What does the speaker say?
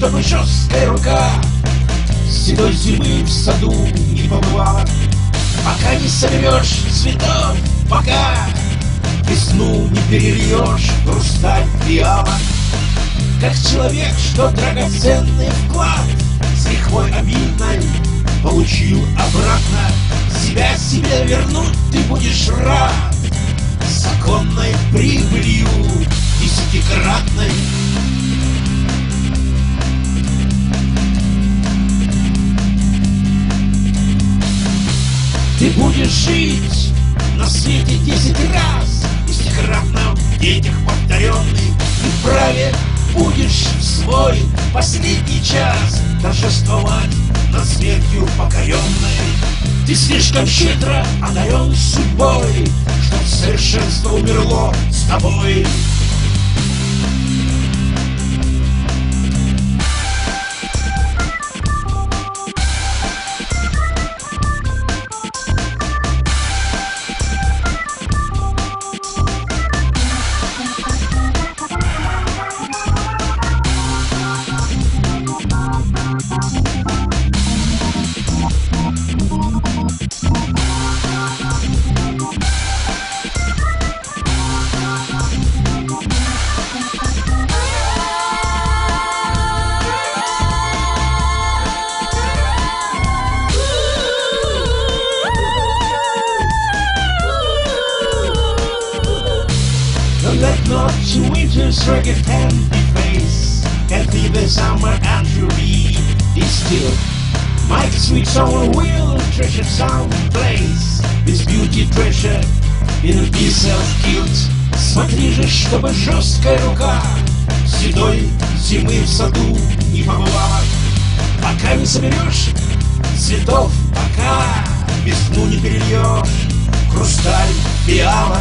чтобы жесткая рука. Седой зимы в саду не побывала Пока не соберешь цветов, пока Весну не перельешь хрусталь фиала Как человек, что драгоценный вклад С лихвой обидной получил обратно. Себя себе вернуть ты будешь рад Законной прибылью Ты будешь жить на свете десять раз Десятикратно в детях повторенный. И вправе будешь в свой последний час Торжествовать над смертью покоренной Ты слишком щедро одарен судьбой Чтоб совершенство умерло с тобой Let not winter's rugged empty face Can be the summer entry Be still My sweet soul will treasure some place This beauty treasure in a piece of guilt Смотри же, чтобы жесткая рука Седой зимы в саду не побывала Пока не соберешь цветов, пока Весну не перельешь Хрусталь, фиала